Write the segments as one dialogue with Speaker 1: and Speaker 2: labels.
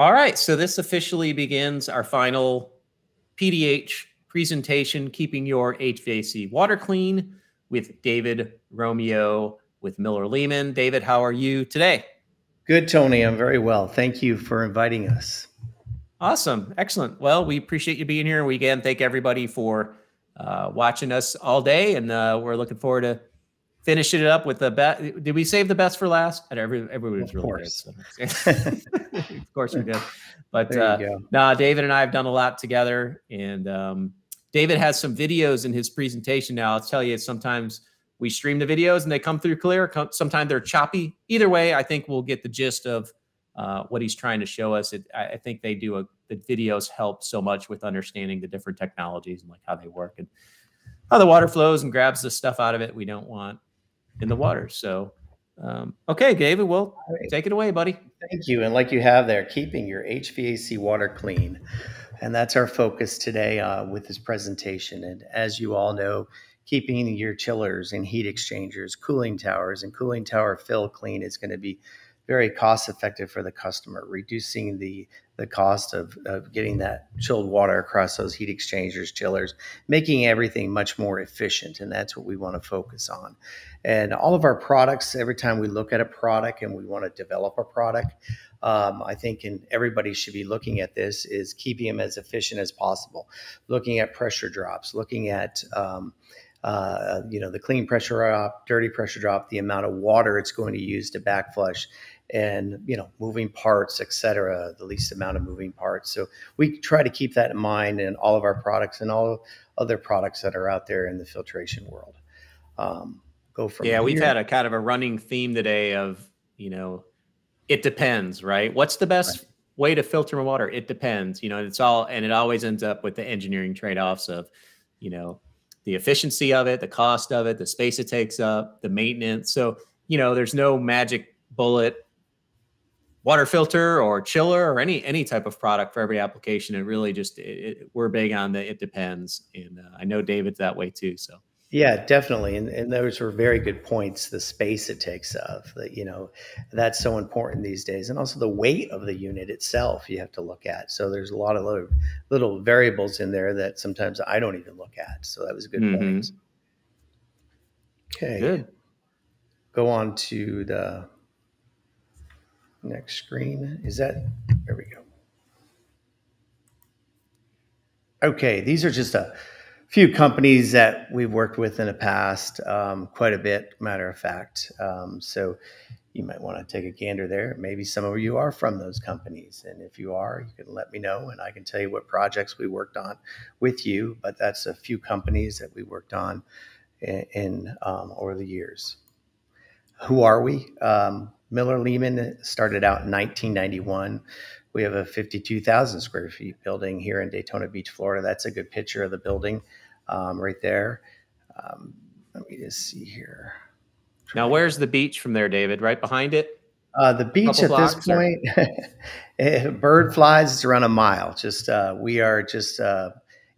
Speaker 1: All right, so this officially begins our final PDH presentation, Keeping Your HVAC Water Clean with David Romeo with Miller Leaman. David, how are you today?
Speaker 2: Good, Tony. I'm very well. Thank you for inviting us.
Speaker 1: Awesome. Excellent. Well, we appreciate you being here. We again thank everybody for uh, watching us all day, and uh, we're looking forward to finishing it up with the best. Did we save the best for last? And every everybody was really course. good. So. of course we did. But uh, nah, David and I have done a lot together, and um, David has some videos in his presentation now. I'll tell you, sometimes we stream the videos and they come through clear. Sometimes they're choppy. Either way, I think we'll get the gist of uh, what he's trying to show us. It, I think they do a the videos help so much with understanding the different technologies and like how they work and how the water flows and grabs the stuff out of it we don't want in the water. So, um, okay, David, well, take it away, buddy.
Speaker 2: Thank you. And like you have there, keeping your HVAC water clean. And that's our focus today uh, with this presentation. And as you all know, keeping your chillers and heat exchangers, cooling towers, and cooling tower fill clean is going to be very cost effective for the customer, reducing the the cost of, of getting that chilled water across those heat exchangers, chillers, making everything much more efficient. And that's what we want to focus on. And all of our products, every time we look at a product and we want to develop a product, um, I think and everybody should be looking at this is keeping them as efficient as possible, looking at pressure drops, looking at um, uh, you know the clean pressure drop, dirty pressure drop, the amount of water it's going to use to backflush, and you know moving parts et cetera the least amount of moving parts. So we try to keep that in mind in all of our products and all other products that are out there in the filtration world. Um,
Speaker 1: go from yeah here. we've had a kind of a running theme today of you know it depends right? What's the best right. way to filter my water? It depends you know it's all and it always ends up with the engineering trade-offs of you know the efficiency of it the cost of it the space it takes up the maintenance. So you know there's no magic bullet water filter or chiller or any any type of product for every application. It really just it, it, we're big on the it depends, and uh, I know David's that way too. So
Speaker 2: yeah, definitely, and, and those were very good points. The space it takes of that, you know, that's so important these days, and also the weight of the unit itself you have to look at. So there's a lot of little, little variables in there that sometimes I don't even look at. So that was a good mm-hmm. point. Okay, good. Go on to the Next screen. Is that, there we go. Okay, these are just a few companies that we've worked with in the past, um, quite a bit, matter of fact. Um, so you might want to take a gander there. Maybe some of you are from those companies. And if you are, you can let me know and I can tell you what projects we worked on with you. But that's a few companies that we worked on in, in um, over the years. Who are we? Um, Miller Leaman started out in 1991. We have a 52,000 square feet building here in Daytona Beach, Florida. That's a good picture of the building um, right there. Um, let me just see here.
Speaker 1: Now, where's the beach from there, David? Right behind it?
Speaker 2: Uh, the beach at this point, bird flies, it's around a mile. Just uh, we are just uh,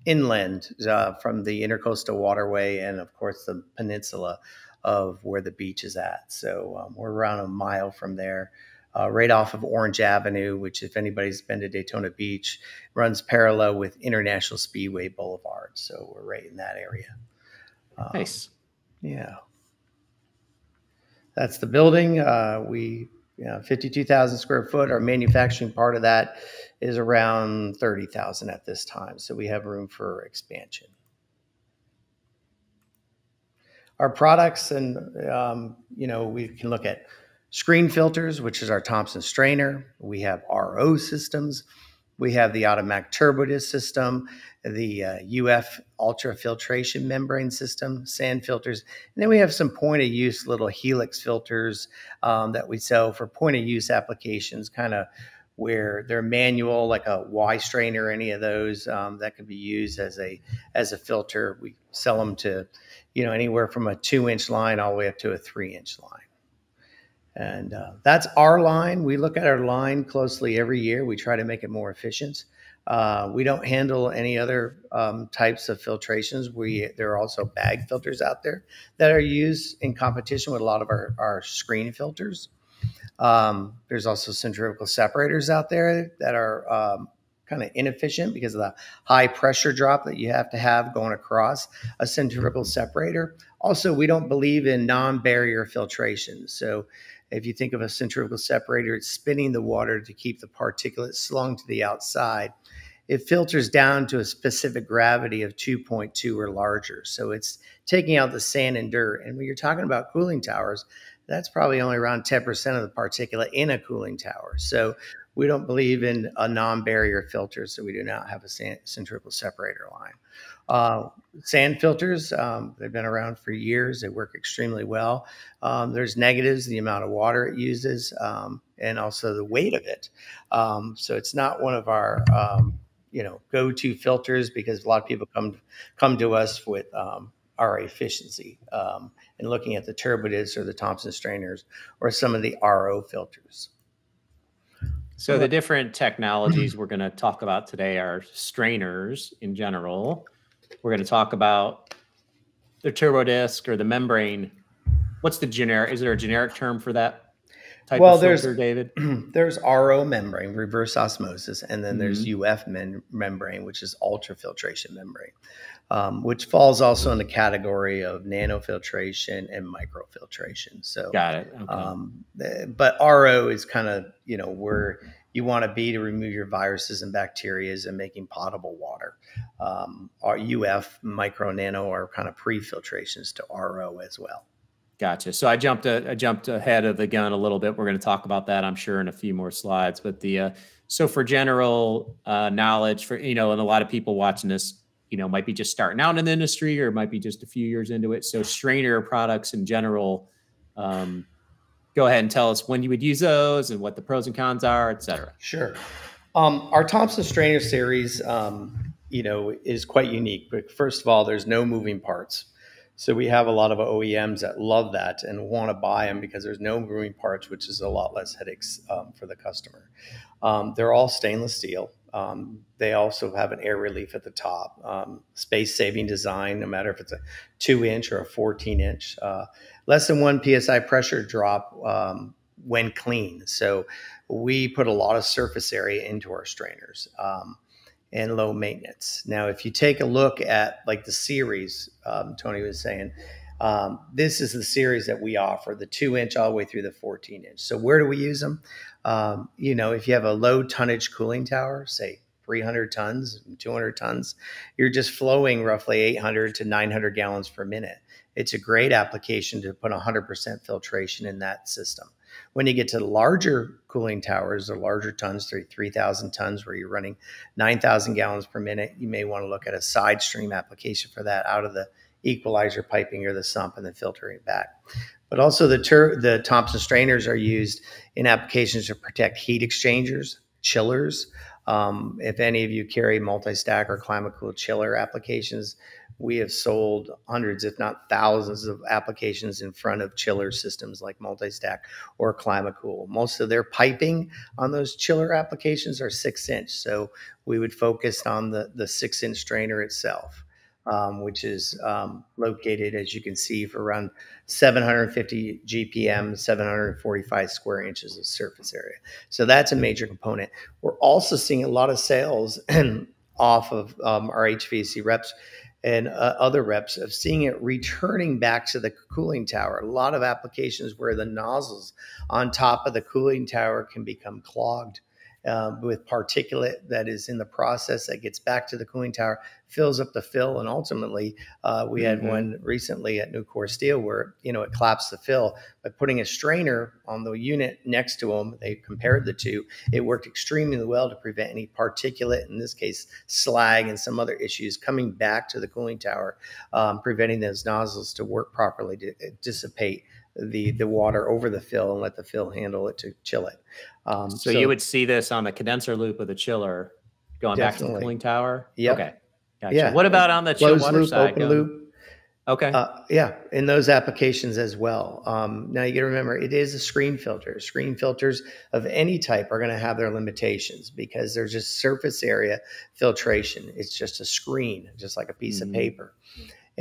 Speaker 2: inland uh, from the intercoastal waterway and, of course, the peninsula of where the beach is at. So um, we're around a mile from there, uh, right off of Orange Avenue, which, if anybody's been to Daytona Beach, runs parallel with International Speedway Boulevard. So we're right in that area.
Speaker 1: Um, nice.
Speaker 2: Yeah. That's the building. Uh, we, you know, 52,000 square foot. Our manufacturing part of that is around 30,000 at this time. So we have room for expansion our products, and um, you know, we can look at screen filters, which is our Thompson strainer. We have RO systems. We have the automatic turbo disc system, the uh, UF ultrafiltration membrane system, sand filters, and then we have some point of use little helix filters um, that we sell for point of use applications, kind of where they're manual, like a Y strainer, any of those um, that could be used as a as a filter. We sell them to you know, anywhere from a two inch line all the way up to a three inch line. And uh, that's our line. We look at our line closely every year. We try to make it more efficient. Uh, we don't handle any other um, types of filtrations. We there are also bag filters out there that are used in competition with a lot of our, our screen filters. Um, there's also centrifugal separators out there that are um, kind of inefficient because of the high pressure drop that you have to have going across a centrifugal separator. Also, we don't believe in non-barrier filtration. So if you think of a centrifugal separator, it's spinning the water to keep the particulates slung to the outside. It filters down to a specific gravity of 2.2 or larger. So it's taking out the sand and dirt. And when you're talking about cooling towers, that's probably only around 10% of the particulate in a cooling tower. So we don't believe in a non-barrier filter, so we do not have a centrifugal separator line. Uh, sand filters, um, they've been around for years. They work extremely well. Um, there's negatives, the amount of water it uses, um, and also the weight of it. Um, so it's not one of our um, you know go-to filters because a lot of people come come to us with um, our efficiency and looking at the turbodiscs or the Thompson strainers or some of the RO filters.
Speaker 1: So the different technologies we're going to talk about today are strainers in general. We're going to talk about the turbo disc or the membrane. What's the generic? Is there a generic term for that type well, of filter, David?
Speaker 2: There's RO membrane, reverse osmosis, and then mm-hmm. there's UF membrane, which is ultrafiltration membrane, um, which falls also in the category of nanofiltration and microfiltration. So
Speaker 1: got it. Okay. Um,
Speaker 2: but RO is kind of you know where you want to be to remove your viruses and bacteria and making potable water. Um, our UF, micro, nano are kind of pre-filtrations to RO as well.
Speaker 1: Gotcha. So I jumped a, I jumped ahead of the gun a little bit. We're going to talk about that, I'm sure, in a few more slides. But the uh, so for general uh, knowledge, for you know, and a lot of people watching this, you know, might be just starting out in the industry or might be just a few years into it. So strainer products in general. Um, go ahead and tell us when you would use those and what the pros and cons are, et cetera.
Speaker 2: Sure. Um, our Thompson Strainer series, um, you know, is quite unique. But first of all, there's no moving parts. So we have a lot of OEMs that love that and want to buy them because there's no moving parts, which is a lot less headaches um, for the customer. Um, they're all stainless steel. Um, they also have an air relief at the top, um, space saving design, no matter if it's a two inch or a 14 inch. Uh, less than one psi pressure drop um, when clean. So we put a lot of surface area into our strainers um, and low maintenance. Now, if you take a look at like the series, um, Tony was saying, um, this is the series that we offer, the two inch all the way through the 14 inch. So where do we use them? Um, you know, if you have a low tonnage cooling tower, say 300 tons, 200 tons, you're just flowing roughly 800 to 900 gallons per minute it's a great application to put 100% filtration in that system. When you get to larger cooling towers or larger tons, 3,000 tons, where you're running 9,000 gallons per minute, you may want to look at a side stream application for that out of the equalizer piping or the sump and then filtering it back. But also the, the Thompson strainers are used in applications to protect heat exchangers, chillers. Um, if any of you carry Multistack or Climacool chiller applications, we have sold hundreds, if not thousands, of applications in front of chiller systems like Multistack or Climacool. Most of their piping on those chiller applications are six inch, so we would focus on the the six inch strainer itself. Um, which is um, located, as you can see, for around 750 GPM, 745 square inches of surface area. So that's a major component. We're also seeing a lot of sales off of um, our HVAC reps and uh, other reps of seeing it returning back to the cooling tower. A lot of applications where the nozzles on top of the cooling tower can become clogged um, with particulate that is in the process that gets back to the cooling tower, fills up the fill, and ultimately, uh, we had mm-hmm. one recently at Nucor Steel where you know it collapsed the fill by putting a strainer on the unit next to them. They compared the two. It worked extremely well to prevent any particulate, in this case, slag and some other issues coming back to the cooling tower, um, preventing those nozzles to work properly to uh, dissipate the the water over the fill and let the fill handle it to chill it.
Speaker 1: Um, so, so, you would see this on the condenser loop of the chiller going definitely. back to the cooling tower.
Speaker 2: Yeah.
Speaker 1: Okay. Gotcha. Yeah. What about on the chill water loop, side? Open loop.
Speaker 2: Okay. Uh, yeah, in those applications as well. Um, now you got to remember, it is a screen filter. Screen filters of any type are going to have their limitations because there's just surface area filtration. It's just a screen, just like a piece mm-hmm. of paper.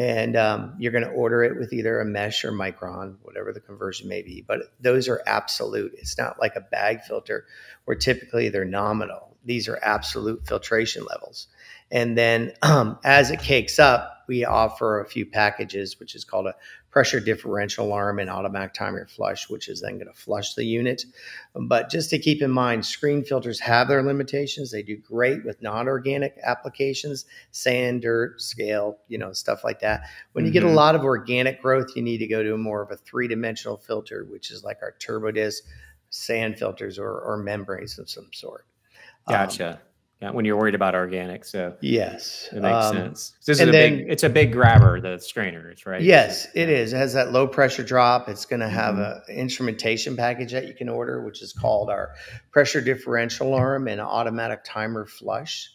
Speaker 2: And um, you're going to order it with either a mesh or micron, whatever the conversion may be. But those are absolute. It's not like a bag filter where typically they're nominal. These are absolute filtration levels. And then um, as it cakes up, we offer a few packages, which is called a pressure differential alarm and automatic timer flush, which is then going to flush the unit. But just to keep in mind, screen filters have their limitations. They do great with non-organic applications, sand, dirt, scale, you know, stuff like that. When you mm-hmm. get a mm-hmm. lot of organic growth, you need to go to more of a three-dimensional filter, which is like our turbodisc sand filters or, or membranes of some sort.
Speaker 1: Gotcha. Um, yeah, when you're worried about organic. So
Speaker 2: yes,
Speaker 1: it makes um, sense. This is a then, big. It's a big grabber. The strainers, right?
Speaker 2: Yes, it is. It has that low pressure drop. It's going to have mm-hmm. a instrumentation package that you can order, which is called our pressure differential arm and automatic timer flush.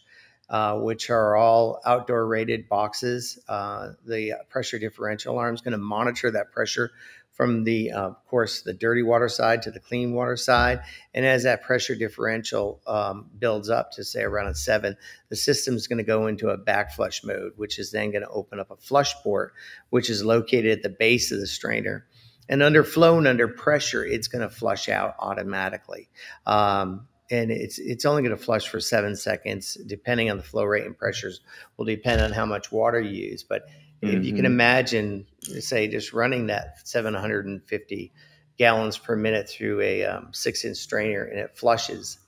Speaker 2: Uh, which are all outdoor rated boxes. Uh, the pressure differential arm is going to monitor that pressure from the, uh, of course, the dirty water side to the clean water side. And as that pressure differential um, builds up to say around a seven, the system is going to go into a back flush mode, which is then going to open up a flush port, which is located at the base of the strainer. And under flow and under pressure, it's going to flush out automatically. Um, and it's it's only going to flush for seven seconds, depending on the flow rate and pressures. Will depend on how much water you use, but. If you can mm-hmm. imagine, say, just running that 750 gallons per minute through a um, six inch strainer and it flushes,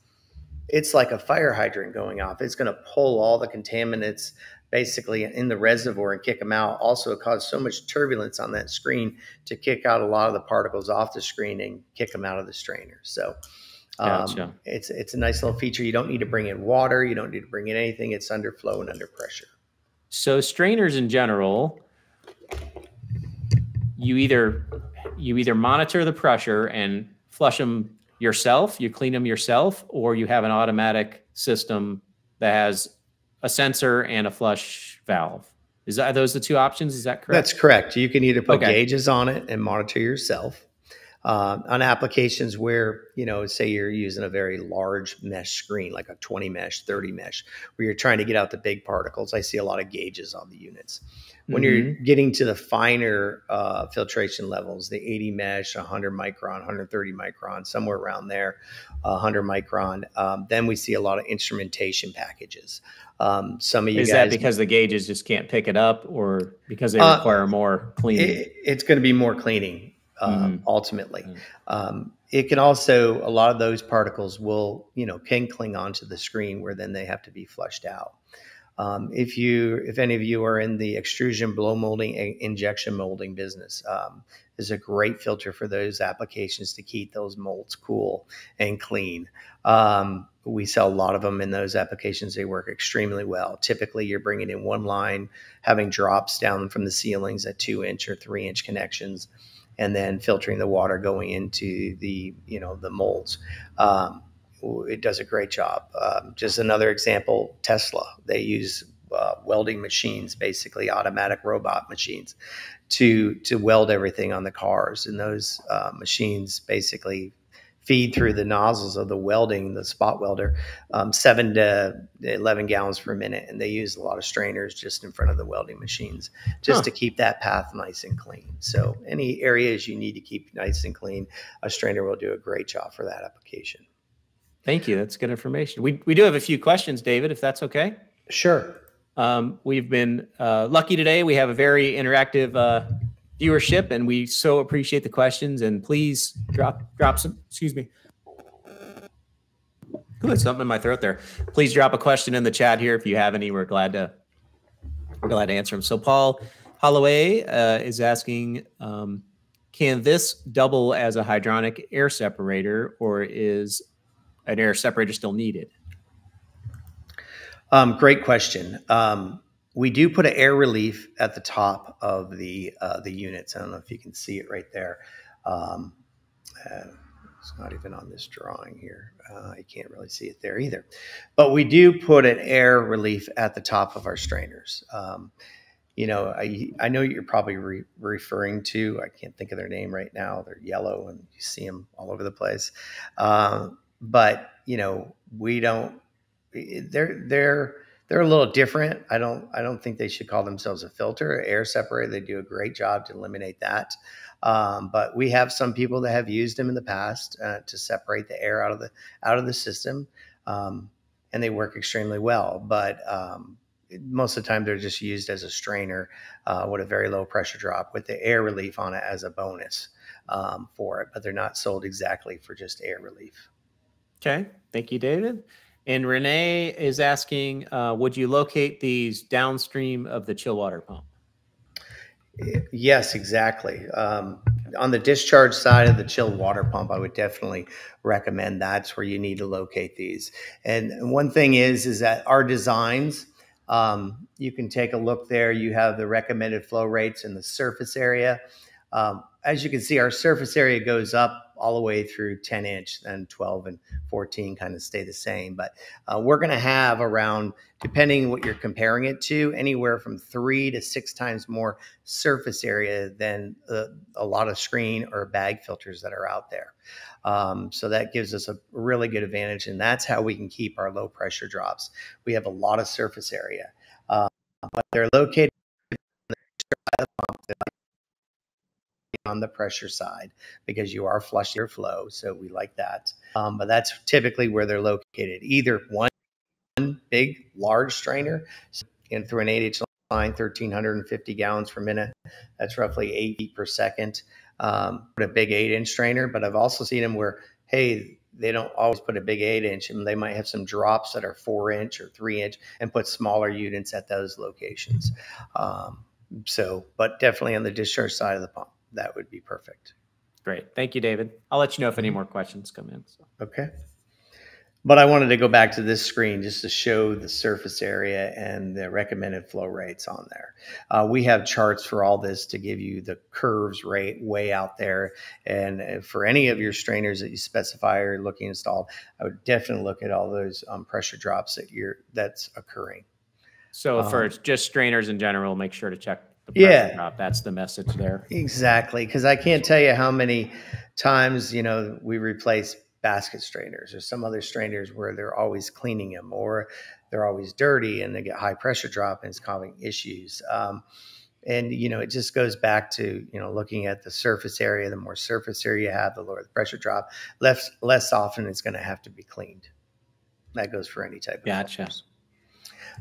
Speaker 2: it's like a fire hydrant going off. It's going to pull all the contaminants basically in the reservoir and kick them out. Also, it caused so much turbulence on that screen to kick out a lot of the particles off the screen and kick them out of the strainer. So, um, gotcha. it's it's a nice little feature. You don't need to bring in water. You don't need to bring in anything. It's under flow and under pressure.
Speaker 1: So strainers in general, you either you either monitor the pressure and flush them yourself, you clean them yourself, or you have an automatic system that has a sensor and a flush valve. Is that are those the two options? Is that correct?
Speaker 2: That's correct. You can either put okay. gauges on it and monitor yourself, uh, on applications where you know say you're using a very large mesh screen like a 20 mesh 30 mesh where you're trying to get out the big particles i see a lot of gauges on the units. When mm-hmm. you're getting to the finer uh, filtration levels the 80 mesh 100 micron 130 micron somewhere around there 100 micron um, then we see a lot of instrumentation packages. Um, some of you
Speaker 1: is
Speaker 2: guys,
Speaker 1: that because the gauges just can't pick it up or because they uh, require more cleaning?
Speaker 2: it, it's going to be more cleaning um, mm-hmm. ultimately. Mm-hmm. Um, it can also a lot of those particles will you know can cling onto the screen where then they have to be flushed out. Um, if you if any of you are in the extrusion blow molding injection molding business um, is a great filter for those applications to keep those molds cool and clean um, we sell a lot of them in those applications they work extremely well typically you're bringing in one line having drops down from the ceilings at two inch or three inch connections and then filtering the water going into the you know the molds. Um, it does a great job. Um, just another example, Tesla. They use uh, welding machines, basically automatic robot machines, to to weld everything on the cars. And those uh, machines basically feed through the nozzles of the welding, the spot welder, um, seven to 11 gallons per minute. And they use a lot of strainers just in front of the welding machines just huh. to keep that path nice and clean. So, any areas you need to keep nice and clean, a strainer will do a great job for that application.
Speaker 1: Thank you. That's good information. We, we do have a few questions, David, if that's okay.
Speaker 2: Sure.
Speaker 1: Um, we've been uh, lucky today. We have a very interactive uh, viewership, and we so appreciate the questions. And please drop drop some. Excuse me. Good, something in my throat there. Please drop a question in the chat here if you have any. We're glad to we're glad to answer them. So Paul Holloway uh, is asking, um, can this double as a hydronic air separator, or is an air separator still needed?
Speaker 2: Um, great question. Um, we do put an air relief at the top of the uh, the units. I don't know if you can see it right there. Um, uh, it's not even on this drawing here. Uh, you can't really see it there either. But we do put an air relief at the top of our strainers. Um, you know, I, I know you're probably re- referring to, I can't think of their name right now. They're yellow and you see them all over the place. Uh, but, you know, we don't, they're, they're, they're a little different. I don't I don't think they should call themselves a filter, air separator. They do a great job to eliminate that. Um, but we have some people that have used them in the past uh, to separate the air out of the out of the system, um, and they work extremely well. But um, most of the time, they're just used as a strainer uh, with a very low pressure drop with the air relief on it as a bonus um, for it. But they're not sold exactly for just air relief.
Speaker 1: Okay, thank you, David. And Renee is asking, uh, would you locate these downstream of the chill water pump?
Speaker 2: Yes, exactly. Um, on the discharge side of the chilled water pump, I would definitely recommend that's where you need to locate these. And one thing is, is that our designs, um, you can take a look there. You have the recommended flow rates in the surface area. Um, as you can see, our surface area goes up all the way through 10 inch, and 12 and 14 kind of stay the same. But uh, we're going to have around, depending what you're comparing it to, anywhere from three to six times more surface area than uh, a lot of screen or bag filters that are out there. Um, so that gives us a really good advantage, and that's how we can keep our low pressure drops. We have a lot of surface area, uh, but they're located on the pressure side because you are flush your flow. So we like that. Um, but that's typically where they're located. Either one big, large strainer and through an 8 inch line, 1,350 gallons per minute. That's roughly eight feet per second. Um, put a big eight inch strainer, but I've also seen them where, hey, they don't always put a big eight inch and they might have some drops that are four inch or three inch and put smaller units at those locations. Um, so, but definitely on the discharge side of the pump that would be perfect.
Speaker 1: Great. Thank you, David. I'll let you know if any more questions come in. So.
Speaker 2: Okay. But I wanted to go back to this screen just to show the surface area and the recommended flow rates on there. Uh, we have charts for all this to give you the curves rate way out there. And for any of your strainers that you specify or looking installed, I would definitely look at all those um, pressure drops that you're that's occurring.
Speaker 1: So um, for just strainers in general, make sure to check yeah. drop. that's the message there.
Speaker 2: Exactly because i can't tell you how many times you know we replace basket strainers or some other strainers where they're always cleaning them or they're always dirty and they get high pressure drop and it's causing issues. Um, and you know it just goes back to you know looking at the surface area. The more surface area you have the lower the pressure drop less less often it's going to have to be cleaned. That goes for any type of
Speaker 1: gotcha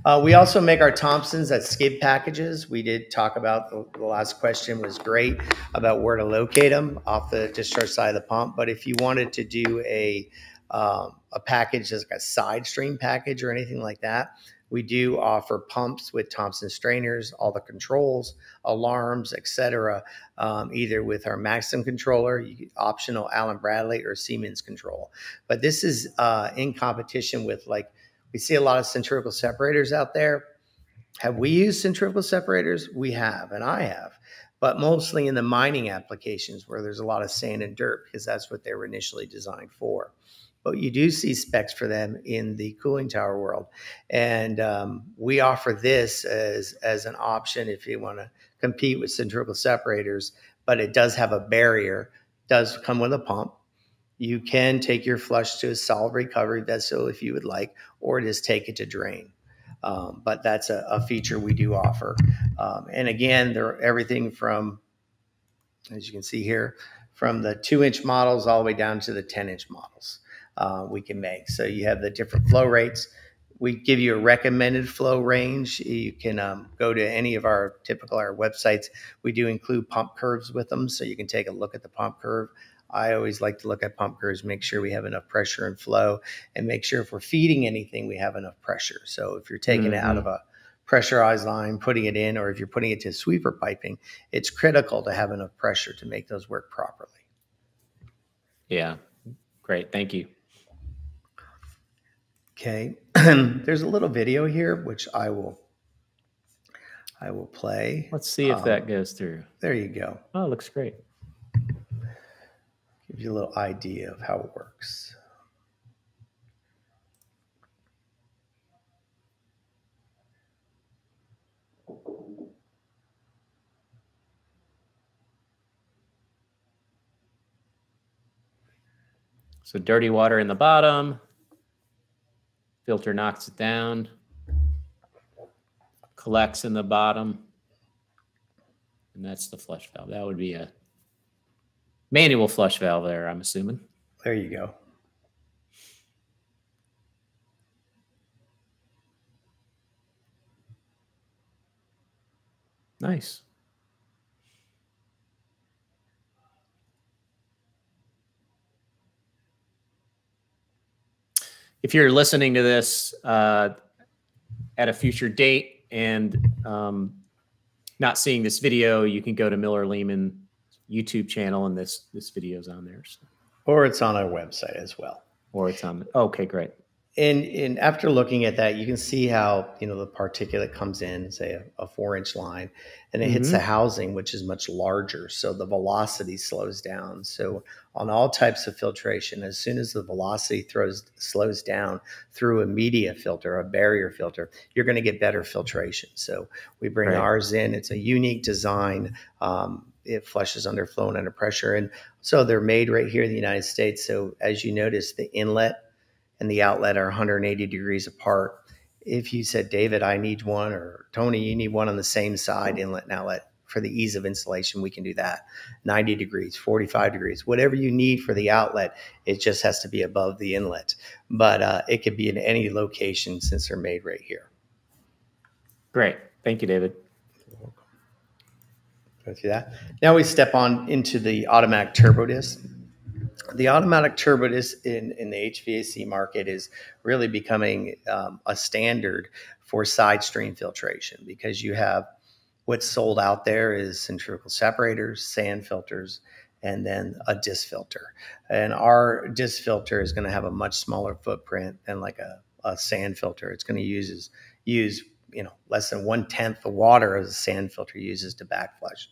Speaker 2: uh, we also make our Thompsons as skid packages. We did talk about the, the, last question was great about where to locate them off the discharge side of the pump. But if you wanted to do a um, a package as like a side stream package or anything like that, we do offer pumps with Thompson strainers, all the controls, alarms, etc. Um, either with our Maxim controller, optional Allen Bradley, or Siemens control. But this is uh, in competition with like we see a lot of centrifugal separators out there. Have we used centrifugal separators? We have, and I have, but mostly in the mining applications where there's a lot of sand and dirt because that's what they were initially designed for. But you do see specs for them in the cooling tower world, and um, we offer this as as an option if you want to compete with centrifugal separators. But it does have a barrier, does come with a pump, you can take your flush to a solid recovery vessel if you would like, or just take it to drain. Um, but that's a, a, feature we do offer. Um, and again, they're everything from, as you can see here, from the two inch models all the way down to the 10 inch models uh, we can make. So you have the different flow rates. We give you a recommended flow range. You can um, go to any of our typical our websites. We do include pump curves with them, so you can take a look at the pump curve. I always like to look at pump curves, make sure we have enough pressure and flow, and make sure if we're feeding anything, we have enough pressure. So if you're taking mm-hmm. it out mm-hmm. of a pressurized line, putting it in, or if you're putting it to sweeper piping, it's critical to have enough pressure to make those work properly.
Speaker 1: Yeah, great. Thank you.
Speaker 2: Okay, there's a little video here which I will I will play.
Speaker 1: Let's see if um, that goes through.
Speaker 2: There you go.
Speaker 1: Oh, it looks great
Speaker 2: give you a little idea of how it works.
Speaker 1: So dirty water in the bottom, filter knocks it down. collects in the bottom. And that's the flush valve. That would be a manual flush valve there, I'm assuming.
Speaker 2: There you go.
Speaker 1: Nice. If you're listening to this uh, at a future date and um, not seeing this video, you can go to Miller Leaman YouTube channel and this this video's on there. So.
Speaker 2: Or it's on our website as well.
Speaker 1: Or it's on. Okay, great
Speaker 2: and, and after looking at that, you can see how you know the particulate comes in, say a, a four inch line, and it mm-hmm. hits the housing, which is much larger, so the velocity slows down. So on all types of filtration, as soon as the velocity throws slows down through a media filter, a barrier filter, you're going to get better filtration. So we bring right. ours in. It's a unique design. Um, it flushes under flow and under pressure, and so they're made right here in the United States. So as you notice, the inlet and the outlet are 180 degrees apart. If you said, David, I need one, or Tony, you need one on the same side, inlet and outlet, for the ease of installation, we can do that. 90 degrees, 45 degrees, whatever you need for the outlet, it just has to be above the inlet. But uh, it could be in any location since they're made right here.
Speaker 1: Great. Thank you, David.
Speaker 2: Go through that. Now we step on into the automatic turbo disc the automatic turbo disc in, in the HVAC market is really becoming um, a standard for side stream filtration because you have what's sold out there is centrifugal separators, sand filters, and then a disc filter. And our disc filter is going to have a much smaller footprint than like a, a sand filter. It's going to use use you know less than one tenth the water as a sand filter uses to backflush.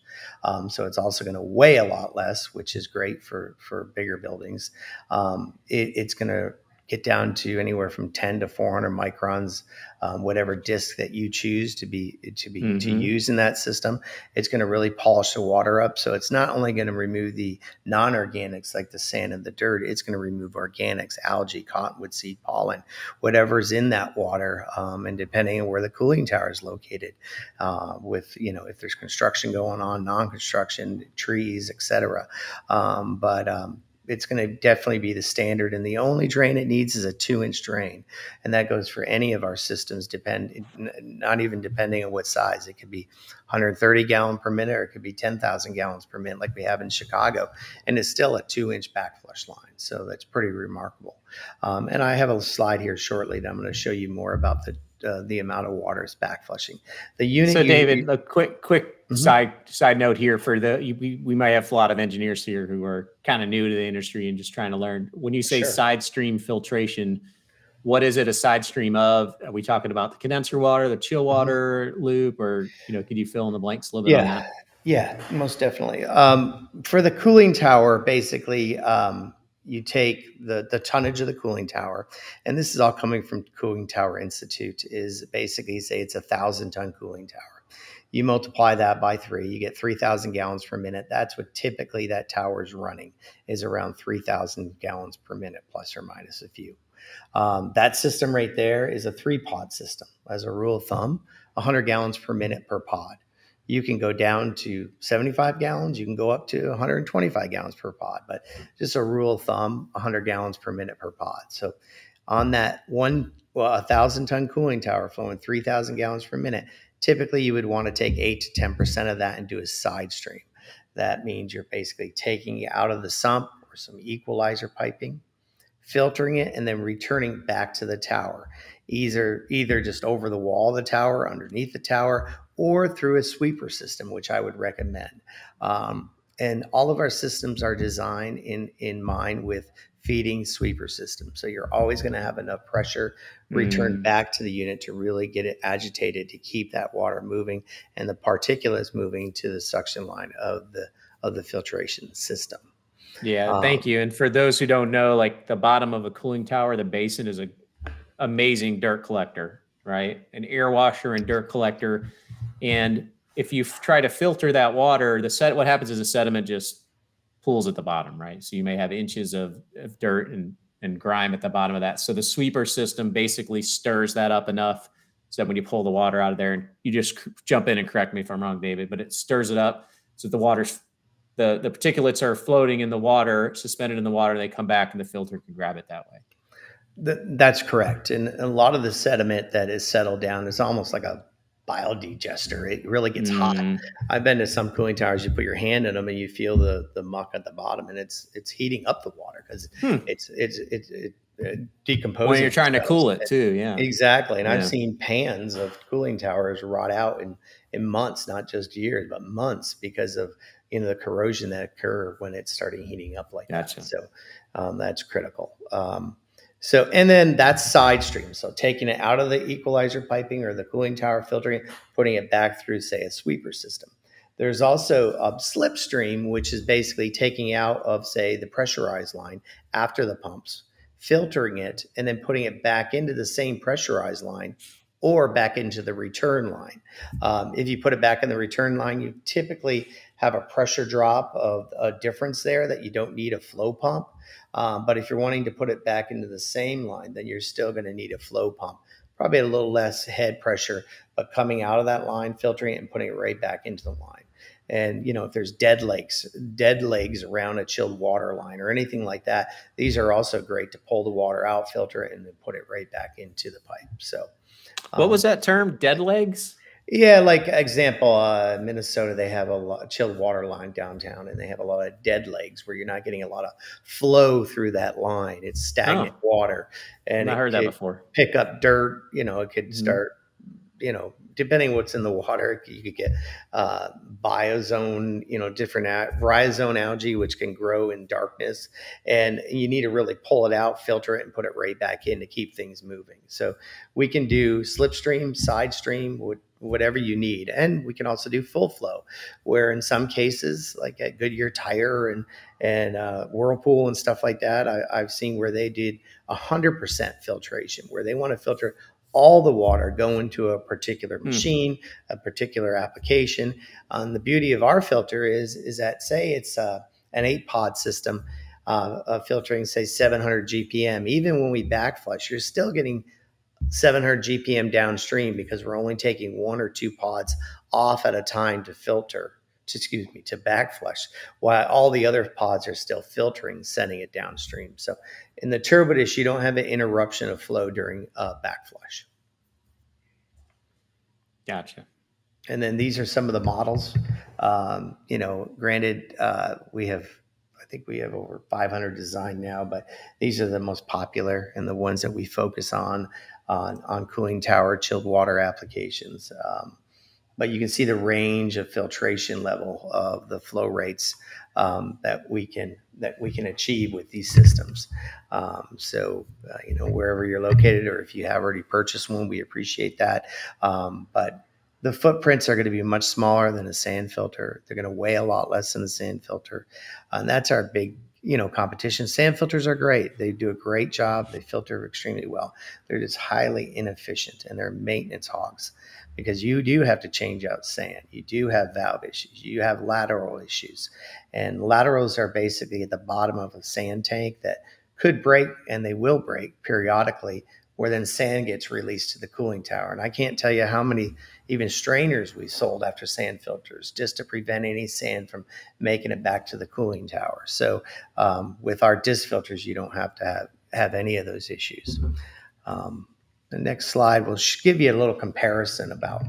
Speaker 2: Um, so it's also going to weigh a lot less, which is great for for bigger buildings. Um, it, it's going to get down to anywhere from 10 to 400 microns um, whatever disc that you choose to be to be mm-hmm. to use in that system. It's going to really polish the water up. So it's not only going to remove the non-organics like the sand and the dirt it's going to remove organics algae cottonwood seed pollen whatever's in that water um, and depending on where the cooling tower is located uh, with you know if there's construction going on non-construction trees etc um, but um, it's going to definitely be the standard. And the only drain it needs is a two inch drain. And that goes for any of our systems, depend, not even depending on what size. It could be 130 gallon per minute or it could be 10,000 gallons per minute, like we have in Chicago. And it's still a two inch backflush line. So that's pretty remarkable. Um, and I have a slide here shortly that I'm going to show you more about the uh, the amount of water is backflushing. The unit.
Speaker 1: So, David, you, a quick quick mm-hmm. side side note here for the you, we, we might have a lot of engineers here who are kind of new to the industry and just trying to learn. When you say sure. side stream filtration, what is it a side stream of? Are we talking about the condenser water, the chill mm-hmm. water mm-hmm. loop, or you know, could you fill in the blanks a little bit
Speaker 2: yeah. on that? Yeah, most definitely. Um, for the cooling tower, basically, um, you take the the tonnage of the cooling tower, and this is all coming from Cooling Tower Institute. Is basically say it's a thousand ton cooling tower. You multiply that by three, you get three thousand gallons per minute. That's what typically that tower is running is around three thousand gallons per minute, plus or minus a few. Um, that system right there is a three pod system. As a rule of thumb, 100 gallons per minute per pod you can go down to 75 gallons. You can go up to 125 gallons per pod, but just a rule of thumb, 100 gallons per minute per pod. So on that one, well, a thousand ton cooling tower flowing 3,000 gallons per minute, typically you would want to take eight to 10% of that and do a side stream. That means you're basically taking it out of the sump or some equalizer piping, filtering it, and then returning back to the tower. Either either just over the wall of the tower, underneath the tower, or through a sweeper system, which I would recommend. Um, and all of our systems are designed in in mind with feeding sweeper systems. So you're always going to have enough pressure returned mm. back to the unit to really get it agitated to keep that water moving and the particulates moving to the suction line of the of the filtration system.
Speaker 1: Yeah, um, thank you. And for those who don't know, like the bottom of a cooling tower, the basin is a amazing dirt collector, right? An air washer and dirt collector and if you try to filter that water, the set what happens is the sediment just pools at the bottom, right? So you may have inches of, of dirt and, and grime at the bottom of that. So the sweeper system basically stirs that up enough so that when you pull the water out of there, and you just jump in and correct me if I'm wrong, David, but it stirs it up so the water's the the particulates are floating in the water, suspended in the water. They come back, and the filter can grab it that way.
Speaker 2: That's correct. And a lot of the sediment that is settled down is almost like a biodigester. It really gets mm. hot. I've been to some cooling towers. You put your hand in them and you feel the the muck at the bottom, and it's it's heating up the water because hmm. it's it's it's it, it decomposing.
Speaker 1: When you're trying to cool it too, yeah,
Speaker 2: exactly. And yeah. I've seen pans of cooling towers rot out in in months, not just years, but months because of you know the corrosion that occur when it's starting heating up like gotcha. that. So um, that's critical. Um, so, and then that's side stream. So taking it out of the equalizer piping or the cooling tower filtering, putting it back through, say, a sweeper system. There's also a slipstream, which is basically taking out of, say, the pressurized line after the pumps, filtering it, and then putting it back into the same pressurized line or back into the return line. Um, if you put it back in the return line, you typically have a pressure drop of a difference there that you don't need a flow pump. Um, but if you're wanting to put it back into the same line, then you're still going to need a flow pump. Probably a little less head pressure, but coming out of that line, filtering it and putting it right back into the line. And you know, if there's dead legs, dead legs around a chilled water line or anything like that, these are also great to pull the water out, filter it, and then put it right back into the pipe. So,
Speaker 1: um, what was that term? Dead legs?
Speaker 2: Yeah, like example, uh, Minnesota, they have a lot, chilled water line downtown, and they have a lot of dead legs where you're not getting a lot of flow through that line. It's stagnant oh. water,
Speaker 1: and I heard that before.
Speaker 2: Pick up dirt, you know, it could mm-hmm. start, mm-hmm. you know, depending what's in the water, you could get uh, biozone, you know, different rhizome algae, which can grow in darkness. And you need to really pull it out, filter it, and put it right back in to keep things moving. So we can do slipstream, side stream, whatever you need. And we can also do full flow, where in some cases, like at Goodyear Tire and and uh, Whirlpool and stuff like that, I, I've seen where they did 100% filtration, where they want to filter all the water go into a particular hmm. machine, mm. a particular application. Um, the beauty of our filter is is that say it's uh, an eight pod system uh, of filtering, say 700 GPM. Even when we backflush, you're still getting 700 GPM downstream because we're only taking one or two pods off at a time to filter. To, excuse me, to backflush, while all the other pods are still filtering, sending it downstream. So in the turbodisc, you don't have an interruption of flow during uh, backflush.
Speaker 1: Gotcha.
Speaker 2: And then these are some of the models. Um, you know, granted, uh, we have, I think we have over 500 designed now, but these are the most popular and the ones that we focus on on, on cooling tower chilled water applications. Um, but you can see the range of filtration level of the flow rates um, that we can that we can achieve with these systems. Um, so, uh, you know, wherever you're located, or if you have already purchased one, we appreciate that. Um, but the footprints are going to be much smaller than a sand filter. They're going to weigh a lot less than a sand filter, and that's our big you know competition. Sand filters are great. They do a great job. They filter extremely well. They're just highly inefficient and they're maintenance hogs because you do have to change out sand. You do have valve issues. You have lateral issues. And laterals are basically at the bottom of a sand tank that could break and they will break periodically, where then sand gets released to the cooling tower. And I can't tell you how many even strainers we sold after sand filters just to prevent any sand from making it back to the cooling tower. So um, with our disc filters, you don't have to have, have any of those issues. Um, the next slide will give you a little comparison about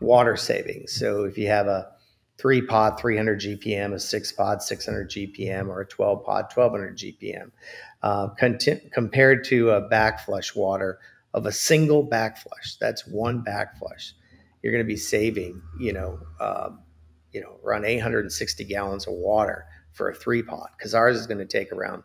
Speaker 2: water savings. So if you have a three pod 300 GPM, a six pod 600 GPM, or a 12 pod 1200 GPM, uh, compared to a backflush water of a single backflush. That's one backflush. You're going to be saving, you know, um, you know, around 860 gallons of water for a three pod because ours is going to take around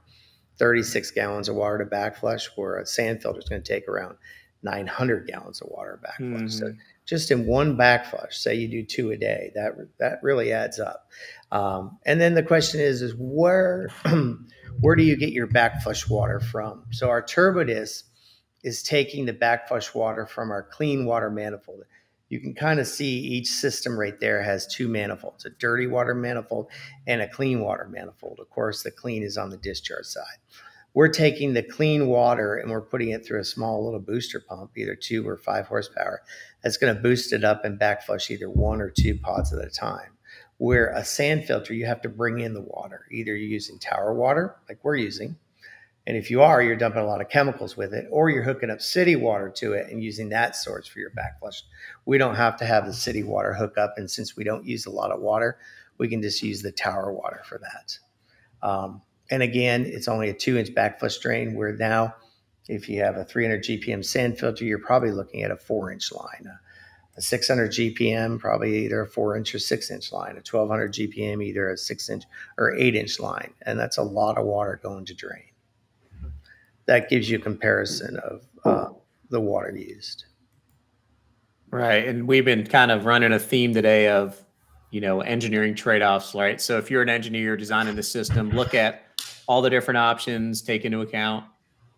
Speaker 2: 36 gallons of water to backflush, where a sand filter is going to take around 900 gallons of water backflush. Mm-hmm. So just in one backflush, say you do two a day, that that really adds up. Um, and then the question is, is where where do you get your backflush water from? So our turbodisc is taking the backflush water from our clean water manifold. You can kind of see each system right there has two manifolds, a dirty water manifold and a clean water manifold. Of course, the clean is on the discharge side. We're taking the clean water and we're putting it through a small little booster pump, either two or five horsepower. That's going to boost it up and backflush either one or two pods at a time. Where a sand filter, you have to bring in the water. Either you're using tower water, like we're using, and if you are, you're dumping a lot of chemicals with it, or you're hooking up city water to it and using that source for your backflush. We don't have to have the city water hook up, and since we don't use a lot of water, we can just use the tower water for that. Um, and again, it's only a two inch backflush drain where now, if you have a 300 GPM sand filter, you're probably looking at a four inch line. A 600 GPM, probably either a four inch or six inch line. A 1200 GPM, either a six inch or eight inch line. And that's a lot of water going to drain. That gives you a comparison of uh, the water used.
Speaker 1: Right. And we've been kind of running a theme today of, you know, engineering trade offs, right? So if you're an engineer designing the system, look at all the different options, take into account,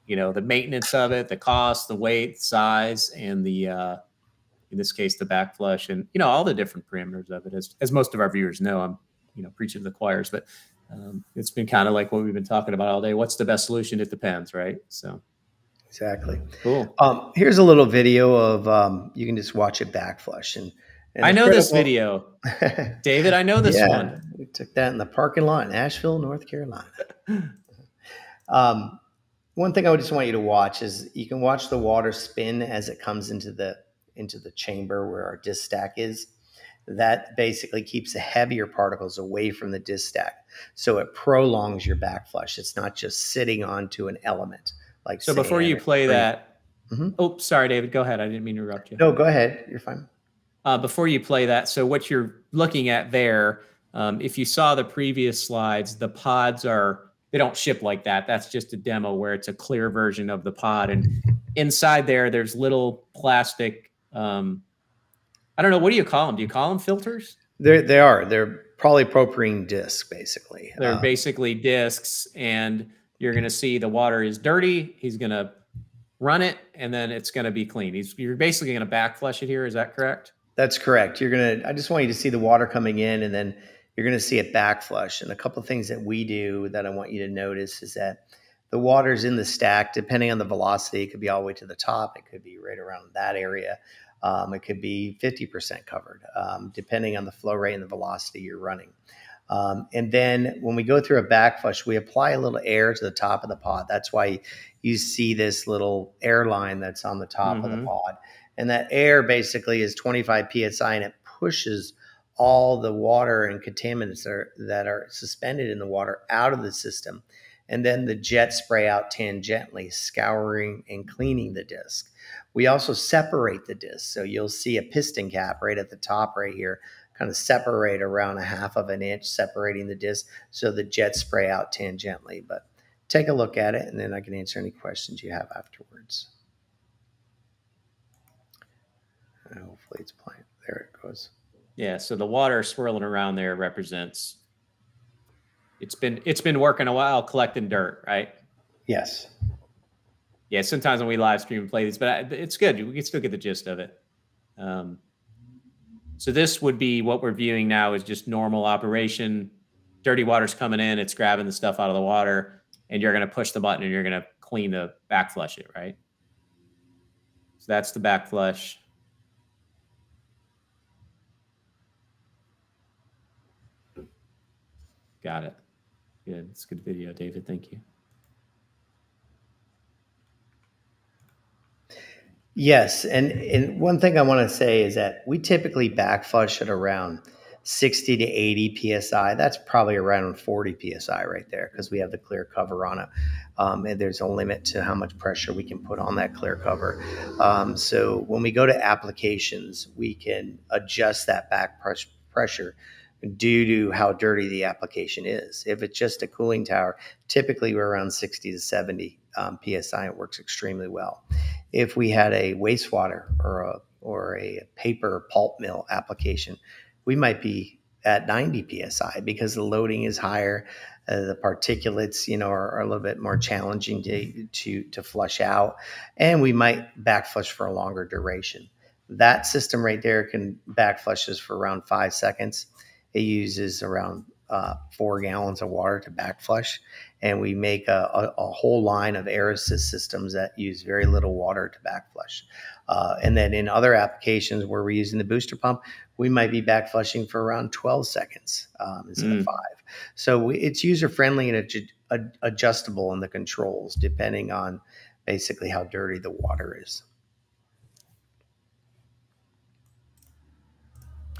Speaker 1: you know, the maintenance of it, the cost, the weight, size, and the uh, in this case the backflush, and you know all the different parameters of it. As as most of our viewers know, I'm you know preaching to the choirs, but um, it's been kind of like what we've been talking about all day. What's the best solution? It depends, right? So.
Speaker 2: Exactly.
Speaker 1: Cool.
Speaker 2: Um, here's a little video of um, you can just watch it backflush and.
Speaker 1: and I know this video, David. I know this yeah, one.
Speaker 2: We took that in the parking lot in Asheville, North Carolina. um, one thing I would just want you to watch is you can watch the water spin as it comes into the into the chamber where our disc stack is. That basically keeps the heavier particles away from the disc stack, so it prolongs your backflush. It's not just sitting onto an element like.
Speaker 1: So before you play that, mm-hmm. oh, sorry, David, go ahead. I didn't mean to interrupt you.
Speaker 2: No, go ahead. You're fine.
Speaker 1: Uh, before you play that, so what you're looking at there um, if you saw the previous slides, the pods are they don't ship like that. That's just a demo where it's a clear version of the pod, and inside there, there's little plastic. Um, I don't know what do you call them? Do you call them filters?
Speaker 2: They they are. They're polypropylene discs, basically.
Speaker 1: They're uh, basically discs, and you're going to see the water is dirty. He's going to run it, and then it's going to be clean. He's you're basically going to backflush it here. Is that correct?
Speaker 2: That's correct. You're gonna. I just want you to see the water coming in, and then you're going to see it backflush. And a couple of things that we do that I want you to notice is that the water's in the stack, depending on the velocity, it could be all the way to the top. It could be right around that area. Um, it could be 50% covered, um, depending on the flow rate and the velocity you're running. Um, and then when we go through a backflush, we apply a little air to the top of the pod. That's why you see this little air line that's on the top mm-hmm. of the mm-hmm. pod. And that air basically is 25 psi and it pushes all the water and contaminants that are, that are suspended in the water out of the system. And then the jet spray out tangentially, scouring and cleaning the disc. We also separate the disc. So you'll see a piston cap right at the top, right here, kind of separate around a half of an inch, separating the disc so the jet spray out tangentially. But take a look at it, and then I can answer any questions you have afterwards. Hopefully it's playing. There it goes.
Speaker 1: Yeah, so the water swirling around there represents it's been it's been working a while collecting dirt, right?
Speaker 2: Yes.
Speaker 1: Yeah, sometimes when we live stream and play these, but it's good. We can still get the gist of it. Um, so this would be what we're viewing now is just normal operation. Dirty water's coming in, it's grabbing the stuff out of the water, and you're going to push the button and you're going to clean the back flush it, right? So that's the back flush. Got it. Good. It's a good video, David. Thank you.
Speaker 2: Yes, and and one thing I want to say is that we typically backflush at around 60 to 80 psi. That's probably around 40 psi right there because we have the clear cover on it. Um, and there's a limit to how much pressure we can put on that clear cover. Um, so when we go to applications, we can adjust that back pressure due to how dirty the application is. If it's just a cooling tower, typically we're around 60 to 70 um, psi. It works extremely well. If we had a wastewater or a or a paper pulp mill application, we might be at 90 psi because the loading is higher. Uh, the particulates, you know, are, are, a little bit more challenging to, to to flush out, and we might backflush for a longer duration. That system right there can backflushes for around five seconds it uses around uh, four gallons of water to back flush. And we make a, a, a, whole line of air assist systems that use very little water to back flush. Uh, and then in other applications where we're using the booster pump, we might be back flushing for around 12 seconds um, instead mm. of five. So we, it's user friendly and ad- adjustable in the controls depending on basically how dirty the water is.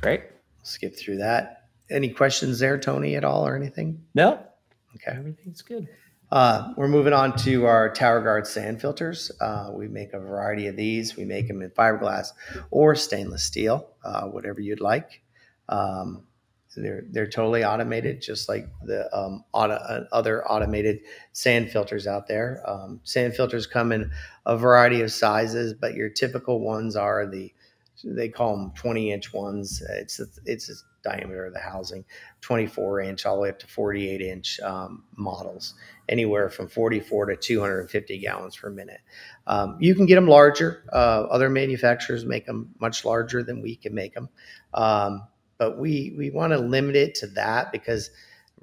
Speaker 1: Great.
Speaker 2: Skip through that. Any questions there, Tony, at all or anything?
Speaker 1: No. Okay. Everything's good.
Speaker 2: Uh, we're moving on to our Tower Guard sand filters. Uh, we make a variety of these. We make them in fiberglass or stainless steel, uh, whatever you'd like. Um, they're they're totally automated, just like the um, auto, uh, other automated sand filters out there. Um, sand filters come in a variety of sizes, but your typical ones are the they call them 20 inch ones. It's it's diameter of the housing, 24 inch all the way up to 48 inch um, models, anywhere from 44 to 250 gallons per minute. Um, you can get them larger. Uh, other manufacturers make them much larger than we can make them, um, but we we want to limit it to that because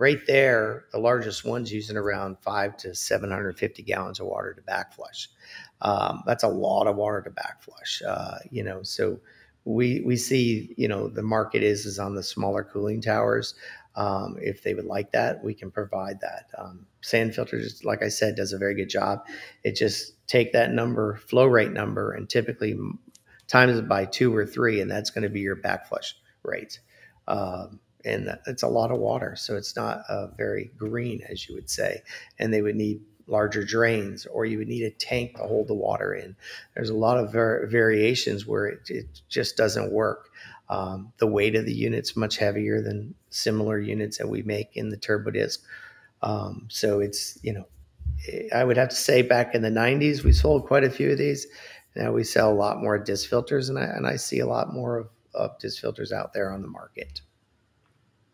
Speaker 2: right there, the largest one's using around five to 750 gallons of water to back flush. Um, that's a lot of water to back flush, uh, you know, so we, we see, you know, the market is, is on the smaller cooling towers. Um, if they would like that, we can provide that. Um, sand filters, like I said, does a very good job. It just take that number, flow rate number, and typically times it by two or three, and that's going to be your back flush rate. Um, and it's a lot of water, so it's not uh, very green, as you would say. And they would need larger drains, or you would need a tank to hold the water in. There's a lot of var- variations where it, it, just doesn't work. Um, the weight of the unit's much heavier than similar units that we make in the turbo disc. Um, so it's you know, I would have to say back in the 90s we sold quite a few of these. Now we sell a lot more disc filters, and I and I see a lot more of, of disc filters out there on the market.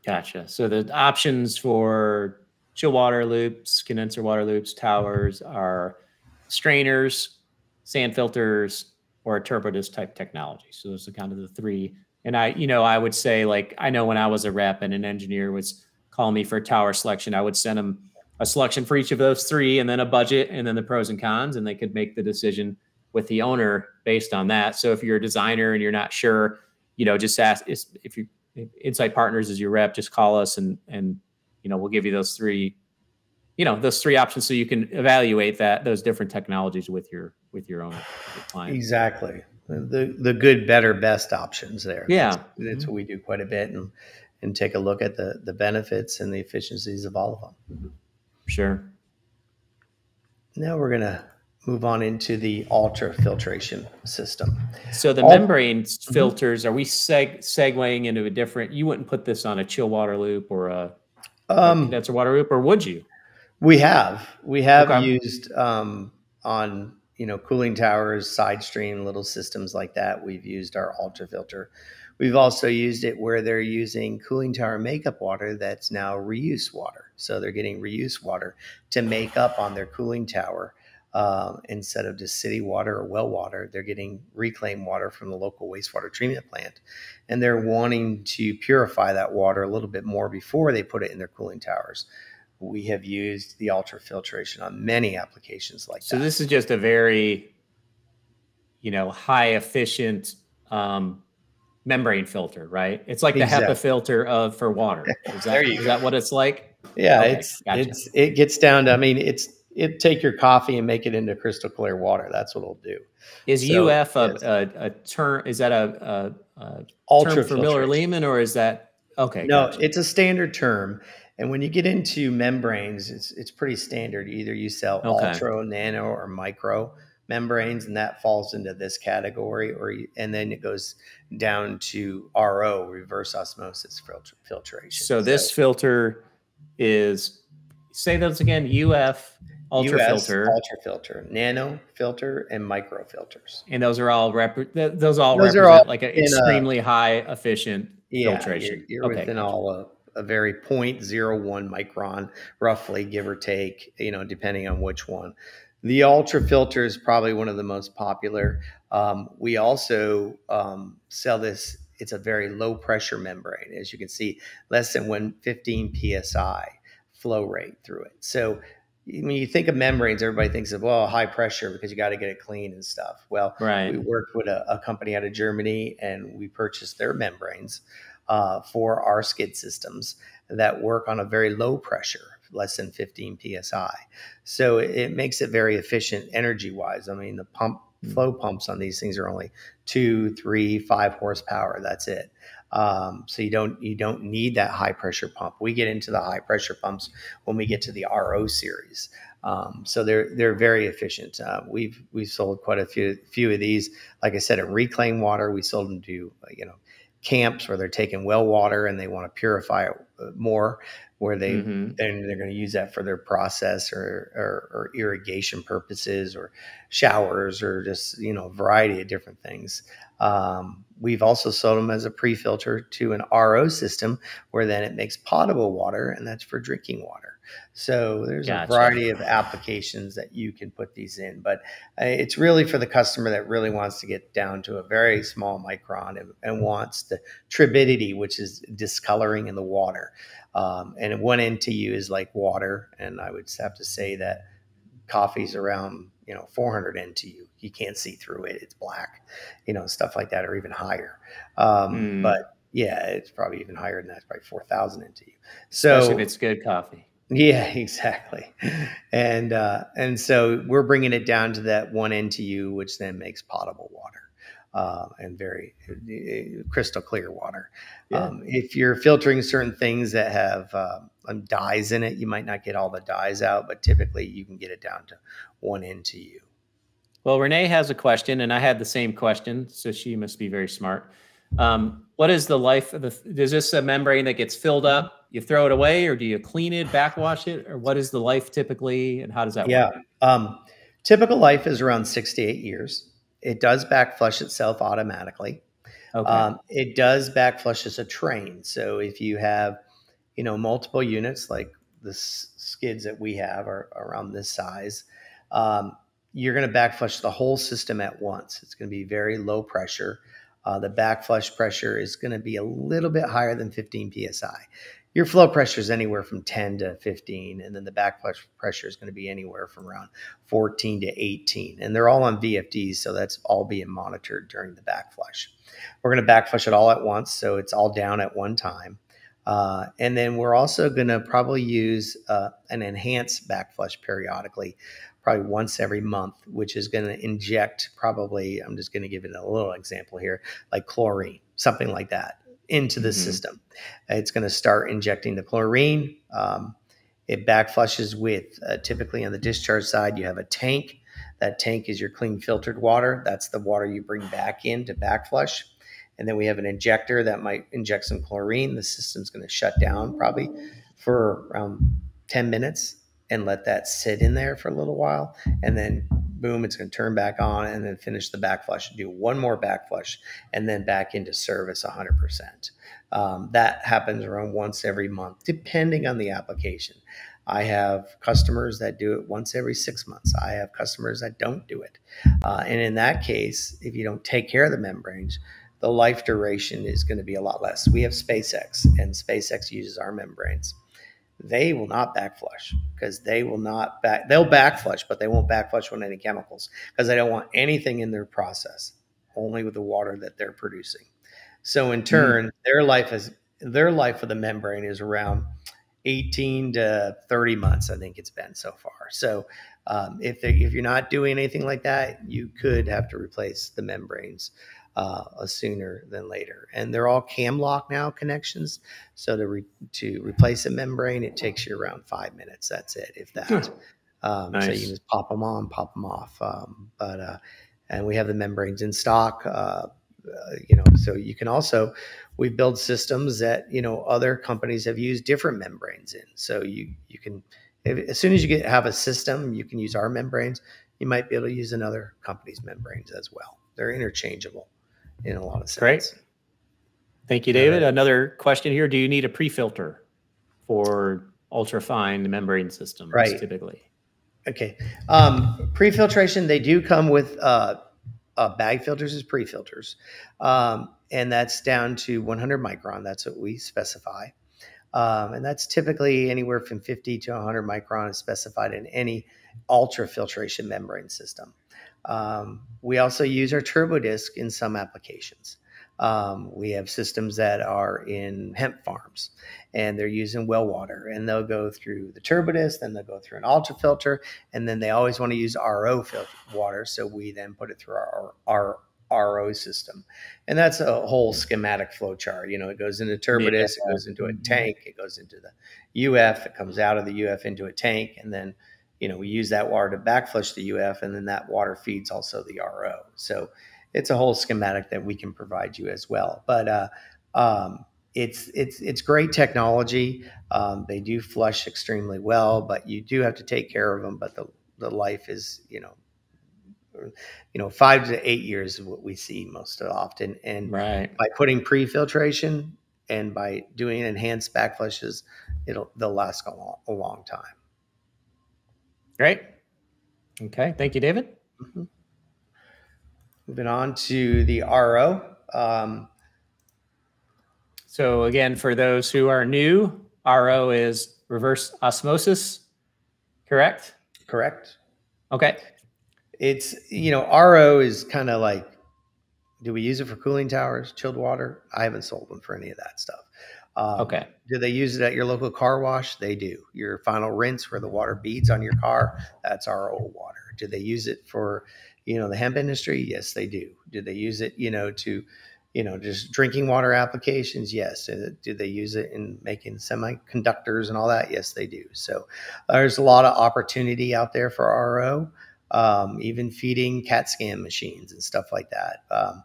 Speaker 1: Gotcha. So the options for chill water loops, condenser water loops, towers are strainers, sand filters, or a turbo disc type technology. So those are kind of the three. And I, you know, I would say like I know when I was a rep and an engineer was calling me for tower selection, I would send them a selection for each of those three and then a budget and then the pros and cons, and they could make the decision with the owner based on that. So if you're a designer and you're not sure, you know, just ask if you Insight Partners is your rep, just call us and and you know we'll give you those three, you know, those three options so you can evaluate that those different technologies with your with your own client.
Speaker 2: Exactly. The the good, better, best options there.
Speaker 1: Yeah,
Speaker 2: that's, that's mm-hmm. what we do quite a bit, and and take a look at the the benefits and the efficiencies of all of them.
Speaker 1: Sure.
Speaker 2: Now we're gonna move on into the ultra filtration system.
Speaker 1: So the All, membrane mm-hmm. filters, are we seg- segueing into a different? You wouldn't put this on a chill water loop or a, um, a condenser water loop, or would you?
Speaker 2: We have we have okay. used um, on you know cooling towers, side stream, little systems like that. We've used our ultra filter. We've also used it where they're using cooling tower makeup water that's now reuse water. So they're getting reuse water to make up on their cooling tower um, instead of just city water or well water. They're getting reclaimed water from the local wastewater treatment plant. And they're wanting to purify that water a little bit more before they put it in their cooling towers. We have used the ultrafiltration on many applications like
Speaker 1: so
Speaker 2: that.
Speaker 1: So this is just a very, you know, high efficient um, membrane filter, right? It's like exactly. the HEPA filter of for water. Is that, is that what it's like?
Speaker 2: Yeah, okay, it's gotcha. it's it gets down to I mean it's it take your coffee and make it into crystal clear water. That's what it'll do.
Speaker 1: Is so, UF a, a, a, term? Is that a, a, a term for Miller Leaman, or is that okay?
Speaker 2: No, gotcha. it's a standard term. And when you get into membranes, it's it's pretty standard. Either you sell okay. ultra, nano, or micro membranes, and that falls into this category, or you, and then it goes down to RO, reverse osmosis filter, filtration.
Speaker 1: So this filter is say those again. UF ultra US filter,
Speaker 2: ultra filter, nano filter, and micro filters.
Speaker 1: And those are all rep- those all those represent all like an extremely a, high efficient yeah, filtration.
Speaker 2: You're, you're okay, within gotcha. all a, a very 0.01 micron, roughly, give or take, you know, depending on which one. The ultra filter is probably one of the most popular. Um, we also um, sell this it's a very low pressure membrane. As you can see, less than 115 psi flow rate through it. So when you think of membranes, everybody thinks of well, high pressure because you got to get it clean and stuff. Well,
Speaker 1: right.
Speaker 2: we worked with a, a, company out of Germany and we purchased their membranes uh, for our skid systems that work on a very low pressure, less than 15 psi. So it, it makes it very efficient energy wise. I mean, the pump hmm. flow pumps on these things are only two, three, five horsepower. That's it. Um, so you don't you don't need that high pressure pump. We get into the high pressure pumps when we get to the RO series. Um, so they're they're very efficient. Uh, we've we've sold quite a few few of these. Like I said, in reclaimed water, we sold them to you know camps where they're taking well water and they want to purify it uh, more where they mm-hmm. then they're going to use that for their process or, or, or irrigation purposes or showers or just you know a variety of different things um, we've also sold them as a pre-filter to an ro system where then it makes potable water and that's for drinking water so there's gotcha. a variety of applications that you can put these in, but uh, it's really for the customer that really wants to get down to a very small micron and, and wants the turbidity, which is discoloring in the water. Um, and one NTU is like water, and I would have to say that coffee's around you know 400 NTU. You can't see through it; it's black, you know, stuff like that, or even higher. Um, mm. But yeah, it's probably even higher than that. It's probably 4,000 NTU. So
Speaker 1: Especially if it's good coffee.
Speaker 2: Yeah, exactly. And uh, and so we're bringing it down to that one NTU, which then makes potable water. Uh, and very uh, crystal clear water. Yeah. Um, if you're filtering certain things that have uh, dyes in it, you might not get all the dyes out, but typically you can get it down to one NTU.
Speaker 1: Well, Renee has a question, and I had the same question, so she must be very smart. Um, what is the life of the? Is this a membrane that gets filled up you throw it away or do you clean it, backwash it, or what is the life typically and how does that
Speaker 2: yeah.
Speaker 1: work?
Speaker 2: Um, typical life is around six to eight years. It does backflush itself automatically. Okay. Um, it does backflush as a train. So if you have, you know, multiple units like the skids that we have are around this size, um, you're going to backflush the whole system at once. It's going to be very low pressure. Uh, the backflush pressure is going to be a little bit higher than 15 psi your flow pressure is anywhere from 10 to 15 and then the backflush pressure is going to be anywhere from around 14 to 18 and they're all on vfds so that's all being monitored during the backflush we're going to backflush it all at once so it's all down at one time uh, and then we're also going to probably use uh, an enhanced backflush periodically probably once every month which is going to inject probably i'm just going to give it a little example here like chlorine something like that into the mm-hmm. system. It's going to start injecting the chlorine. Um, it backflushes with uh, typically on the discharge side, you have a tank. That tank is your clean filtered water. That's the water you bring back in to backflush. And then we have an injector that might inject some chlorine. The system's going to shut down probably for around 10 minutes and let that sit in there for a little while. And then boom, it's going to turn back on and then finish the backflush do one more backflush and then back into service 100%. Um, that happens around once every month, depending on the application. I have customers that do it once every six months. I have customers that don't do it. Uh, and in that case, if you don't take care of the membranes, the life duration is going to be a lot less. We have SpaceX, and SpaceX uses our membranes they will not backflush because they will not back they'll backflush but they won't backflush with any chemicals because they don't want anything in their process only with the water that they're producing so in hmm. turn mm-hmm. their life is their life of the membrane is around 18 to 30 months i think it's been so far so um, if, if you're not doing anything like that you could have to replace the membranes uh, sooner than later. And they're all cam lock now connections. So to re- to replace a membrane, it takes you around five minutes. That's it, if that. Um, nice. So you can just pop them on, pop them off. Um, but uh, and we have the membranes in stock. Uh, uh, you know, so you can also we build systems that you know other companies have used different membranes in. So you you can if, as soon as you get have a system, you can use our membranes. You might be able to use another company's membranes as well. They're interchangeable in a lot of sense.
Speaker 1: Great. Thank you, David. Right. Another question here. Do you need a pre-filter for ultra-fine membrane systems
Speaker 2: right.
Speaker 1: typically?
Speaker 2: Okay. Um, pre-filtration, they do come with uh, uh, bag filters as pre-filters, um, and that's down to 100 micron. That's what we specify, um, and that's typically anywhere from 50 to 100 micron is specified in any ultrafiltration membrane system. Um, we also use our turbo disc in some applications. Um, we have systems that are in hemp farms and they're using well water and they'll go through the turbodisc, then they'll go through an ultra filter, and then they always want to use RO filter water. So we then put it through our, our RO system. And that's a whole schematic flow chart. You know, it goes into turbodisc, yeah. it goes into a tank, it goes into the UF, it comes out of the UF into a tank, and then you know we use that water to backflush the UF, and then that water feeds also the RO. So it's a whole schematic that we can provide you as well. But uh, um, it's it's it's great technology. Um, they do flush extremely well, but you do have to take care of them. But the the life is you know you know five to eight years is what we see most often. And
Speaker 1: right.
Speaker 2: by putting pre-filtration and by doing enhanced backflushes, it'll they'll last a long, a long time.
Speaker 1: Great. Okay. Thank you, David. Mm-hmm.
Speaker 2: Moving on to the RO. Um,
Speaker 1: so again, for those who are new, RO is reverse osmosis, correct?
Speaker 2: Correct.
Speaker 1: Okay.
Speaker 2: It's, you know, RO is kind of like, do we use it for cooling towers, chilled water? I haven't sold them for any of that stuff.
Speaker 1: Um, okay.
Speaker 2: Do they use it at your local car wash? They do. Your final rinse where the water beads on your car, that's RO water. Do they use it for you know the hemp industry yes they do do they use it you know to you know just drinking water applications yes uh, do they use it in making semiconductors and all that yes they do so there's a lot of opportunity out there for ro um, even feeding cat scan machines and stuff like that um,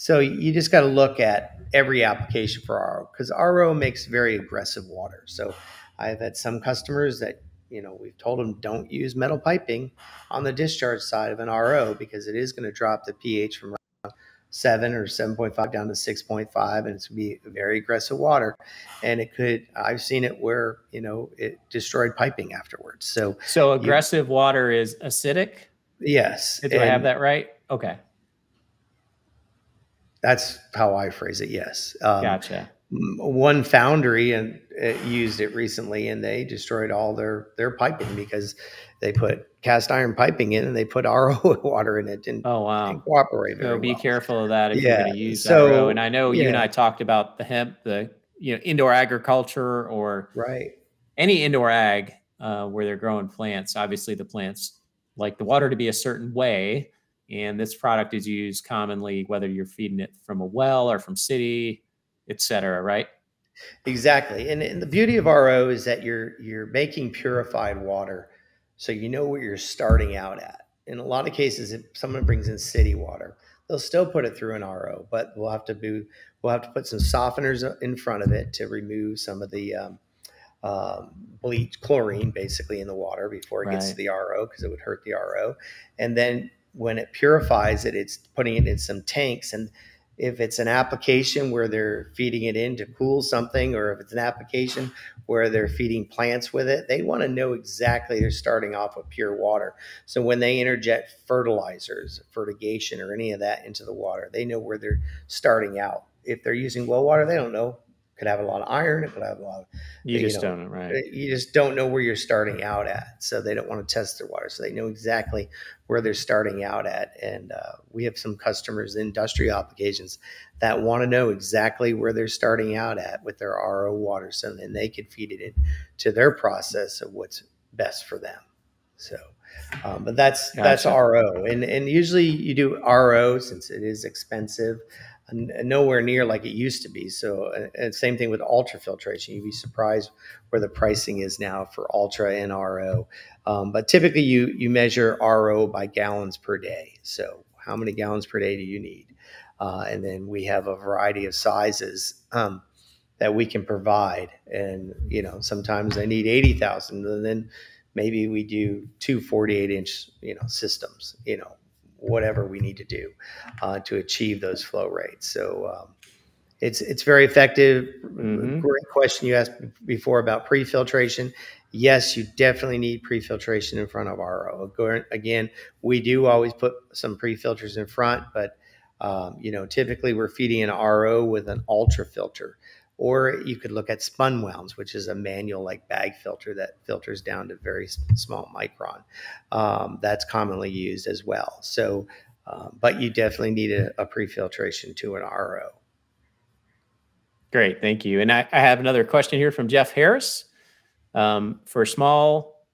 Speaker 2: so you just got to look at every application for ro because ro makes very aggressive water. So i've had some customers that you know, we've told them don't use metal piping on the discharge side of an RO because it is going to drop the pH from seven or 7.5 down to 6.5 and it's going to be very aggressive water. And it could i've seen it where you know it destroyed piping afterwards. So
Speaker 1: so aggressive you, water is acidic?
Speaker 2: Yes
Speaker 1: do i have that right? Okay
Speaker 2: that's how i phrase it yes
Speaker 1: um, gotcha
Speaker 2: one foundry and used it recently and they destroyed all their their piping because they put cast iron piping in and they put RO water in it and
Speaker 1: oh wow
Speaker 2: and cooperate
Speaker 1: so be
Speaker 2: well.
Speaker 1: careful of that if yeah. you're going to use so, RO and I know yeah. you and I talked about the hemp the you know indoor agriculture or
Speaker 2: right
Speaker 1: any indoor ag uh, where they're growing plants obviously the plants like the water to be a certain way and this product is used commonly whether you're feeding it from a well or from city et cetera, Right?
Speaker 2: Exactly. And, and the beauty of RO is that you're you're making purified water, so you know where you're starting out at. In a lot of cases, if someone brings in city water, they'll still put it through an RO, but we'll have to do we'll have to put some softeners in front of it to remove some of the um, um, bleach chlorine basically in the water before it right. gets to the RO because it would hurt the RO. And then when it purifies it, it's putting it in some tanks and if it's an application where they're feeding it in to cool something, or if it's an application where they're feeding plants with it, they want to know exactly they're starting off with pure water. So when they interject fertilizers, fertigation, or any of that into the water, they know where they're starting out. If they're using well water, they don't know could have a lot of iron. It could have a lot of.
Speaker 1: You, you just know, don't know, right? Uh,
Speaker 2: you just don't know where you're starting out at, so they don't want to test their water. So they know exactly where they're starting out at, and uh, we have some customers, industrial applications, that want to know exactly where they're starting out at with their RO water, so then they can feed it into their process of what's best for them. So. Um, but that's gotcha. that's RO, and and usually you do RO since it is expensive nowhere near like it used to be. So, and same thing with ultra filtration. You'd be surprised where the pricing is now for ultra and RO. Um, but typically, you you measure RO by gallons per day. So, how many gallons per day do you need? Uh, and then we have a variety of sizes um, that we can provide. And you know, sometimes I need eighty thousand, and then maybe we do two 48 inch you know systems. You know, whatever we need to do uh, to achieve those flow rates. So um, it's it's very effective. Mm-hmm. Great question you asked before about pre-filtration. yes, you definitely need pre-filtration in front of RO. Again, we do always put some pre-filters in front, but um, you know, typically we're feeding an RO with an ultra filter. Or you could look at Spunwounds, which is a manual like bag filter that filters down to very small micron. Um, that's commonly used as well. So, uh, but you definitely need a, a pre-filtration to an RO.
Speaker 1: Great, thank you. And I, I have another question here from Jeff Harris. Um, for small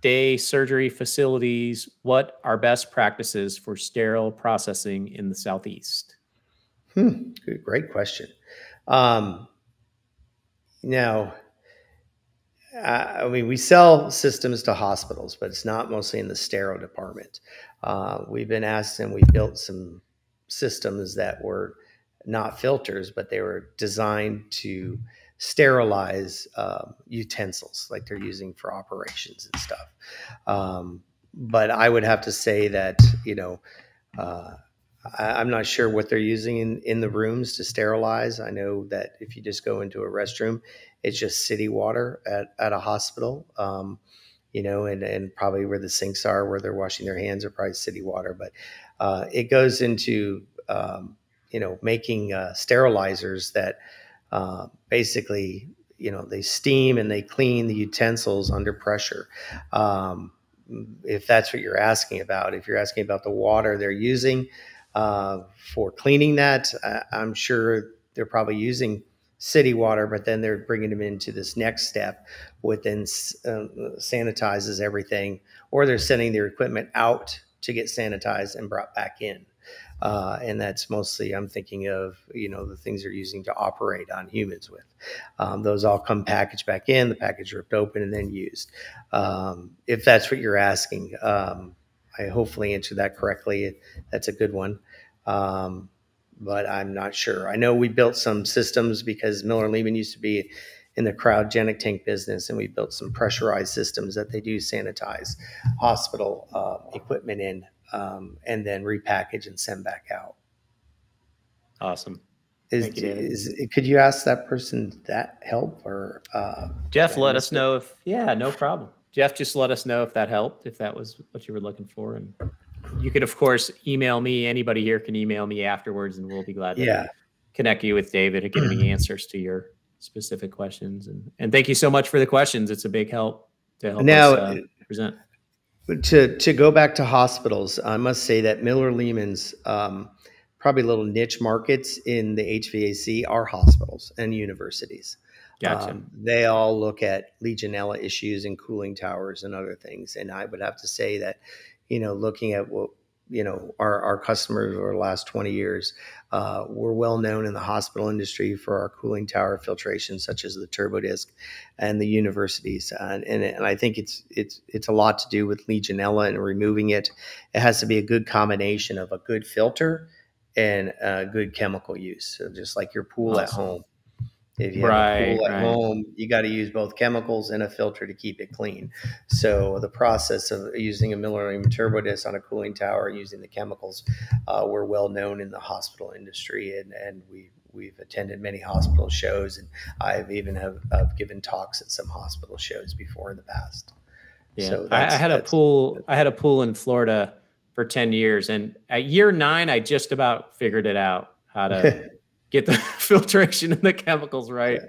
Speaker 1: day surgery facilities, what are best practices for sterile processing in the Southeast?
Speaker 2: Hmm, good, great question. Um, now, I mean, we sell systems to hospitals, but it's not mostly in the sterile department. Uh, we've been asked and we built some systems that were not filters, but they were designed to sterilize uh, utensils like they're using for operations and stuff. Um, but I would have to say that, you know, uh, I, am not sure what they're using in, in the rooms to sterilize. I know that if you just go into a restroom, it's just city water at, at a hospital. Um, you know, and, and probably where the sinks are, where they're washing their hands, are probably city water. But uh, it goes into um, you know, making uh, sterilizers that uh, basically, you know, they steam and they clean the utensils under pressure. Um, if that's what you're asking about, if you're asking about the water they're using uh, for cleaning that, I'm sure they're probably using city water, but then they're bringing them into this next step, within uh, sanitizes everything, or they're sending their equipment out to get sanitized and brought back in. Uh, and that's mostly I'm thinking of you know the things they're using to operate on humans with. Um, those all come packaged back in, the package ripped open and then used. Um, if that's what you're asking, um, I hopefully answered that correctly. That's a good one. Um, but I'm not sure. I know we built some systems because Miller Leaman used to be in the cryogenic tank business, and we built some pressurized systems that they do sanitize hospital uh, equipment in um, and then repackage and send back out.
Speaker 1: Awesome.
Speaker 2: Is, is, could you ask that person that help or uh,
Speaker 1: Jeff? Let us know if yeah, no problem. Jeff, just let us know if that helped, if that was what you were looking for, and you could of course email me. Anybody here can email me afterwards, and we'll be glad to
Speaker 2: yeah.
Speaker 1: connect you with David to give any answers to your specific questions. And and thank you so much for the questions. It's a big help to help
Speaker 2: now,
Speaker 1: us uh, present
Speaker 2: to to go back to hospitals, I must say that Miller Leaman's um, probably little niche markets in the HVAC are hospitals and universities.
Speaker 1: Gotcha. Um,
Speaker 2: they all look at Legionella issues and cooling towers and other things, and I would have to say that, you know, looking at what you know our, our customers over the last 20 years uh, we're well known in the hospital industry for our cooling tower filtration such as the turbodisc and the universities. And, and, and i think it's it's it's a lot to do with legionella and removing it. It has to be a good combination of a good filter and a good chemical use so just like your pool awesome. at home if you have right, a pool at right. home, you got to use both chemicals and a filter to keep it clean. So the process of using a Miller Turbo Disc on a cooling tower, using the chemicals, uh, were well known in the hospital industry, and and we we've attended many hospital shows, and I've even have I've given talks at some hospital shows before in the past.
Speaker 1: Yeah, so I, I had a pool. I had a pool in Florida for ten years, and at year nine, I just about figured it out how to get the filtration and the chemicals right.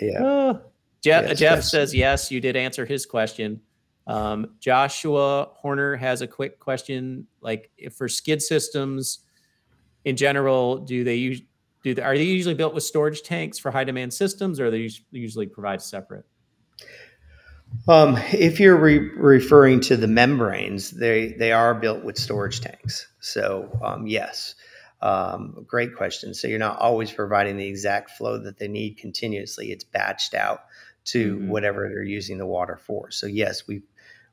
Speaker 2: Yeah. yeah. Uh,
Speaker 1: Jeff, yes, Jeff yes. says yes. You did answer his question. Um, Joshua Horner has a quick question. Like, if for skid systems in general, do they use do they, are they usually built with storage tanks for high demand systems, or are they usually provide separate?
Speaker 2: Um, if you're re- referring to the membranes, they they are built with storage tanks. So um, yes, um, great question. So you're not always providing the exact flow that they need continuously. It's batched out to mm-hmm. whatever they're using the water for. So yes, we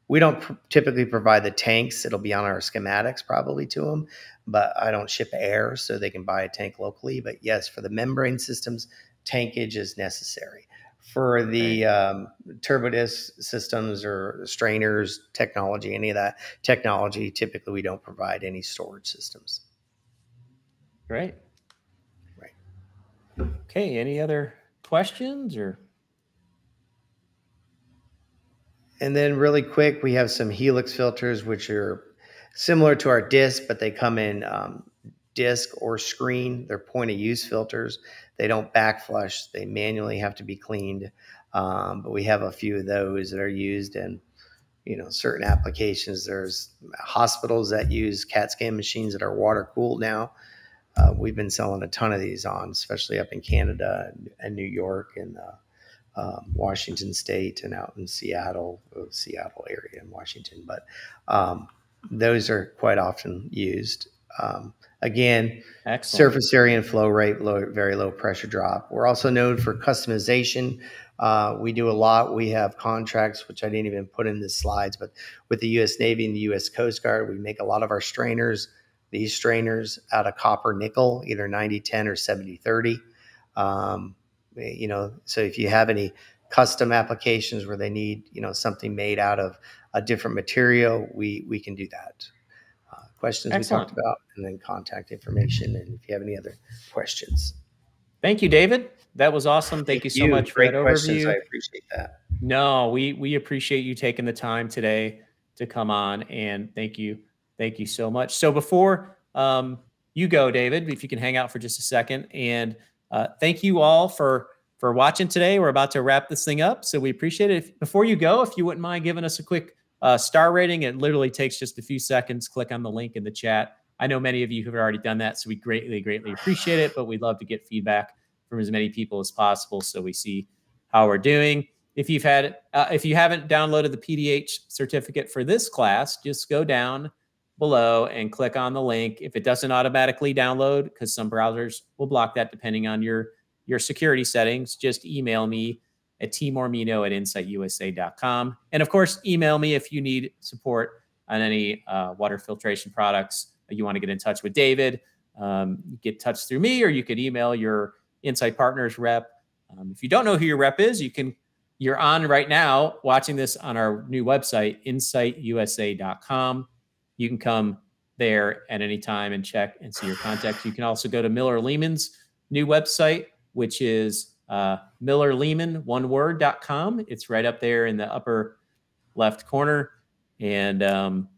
Speaker 2: we don't pr- typically provide the tanks. It'll be on our schematics probably to them, but I don't ship air, so they can buy a tank locally. But yes, for the membrane systems, tankage is necessary. For the um, systems or strainers technology, any of that technology, typically we don't provide any storage systems.
Speaker 1: Great.
Speaker 2: Right.
Speaker 1: Okay. Any other questions or?
Speaker 2: And then really quick, we have some Helix filters, which are similar to our disc, but they come in um, disc or screen. They're point of use filters. They don't backflush. They manually have to be cleaned. Um, but we have a few of those that are used in, you know, certain applications. There's hospitals that use CAT scan machines that are water cooled now. Uh, we've been selling a ton of these on, especially up in Canada and, New York and uh, um, Washington State and out in Seattle, uh, Seattle area in Washington. But um, those are quite often used. Um, again, Excellent. surface area and flow rate, low, very low pressure drop. We're also known for customization. Uh, we do a lot. We have contracts, which I didn't even put in the slides, but with the U.S. Navy and the U.S. Coast Guard, we make a lot of our strainers, these strainers out of copper nickel, either 90 10 or 70 30. Um, you know, so if you have any custom applications where they need, you know, something made out of a different material, we we can do that. Uh, questions Excellent. we talked about, and then contact information, and if you have any other questions.
Speaker 1: Thank you, David. That was awesome. Thank, Thank you so you. much
Speaker 2: Great
Speaker 1: for that
Speaker 2: questions. overview. I appreciate that.
Speaker 1: No, we we appreciate you taking the time today to come on, and thank you, thank you so much. So before um, you go, David, if you can hang out for just a second, and uh, thank you all for for watching today. We're about to wrap this thing up, so we appreciate it. If, before you go, if you wouldn't mind giving us a quick uh, star rating, it literally takes just a few seconds. Click on the link in the chat. I know many of you have already done that, so we greatly, greatly appreciate it. But we'd love to get feedback from as many people as possible, so we see how we're doing. If you've had, uh, if you haven't downloaded the PDH certificate for this class, just go down below and click on the link. If it doesn't automatically download, because some browsers will block that depending on your your security settings, just email me at tmormino at insightsusa.com. And of course, email me if you need support on any uh, water filtration products. You want to get in touch with David, um, get touch through me, or you could email your Insight Partners rep. Um, if you don't know who your rep is, you can. You're on right now watching this on our new website, insightsusa.com. You can come there at any time and check and see your contacts. You can also go to Miller Leaman's new website, which is uh, Miller Lehman, one word.com. It's right up there in the upper left corner. And um,